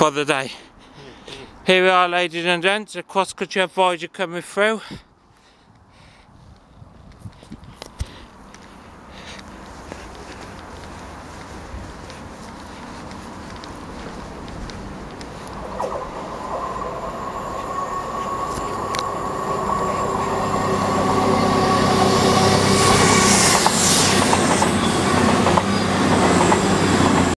for the day. Here we are ladies and gents, a cross country Voyager coming through.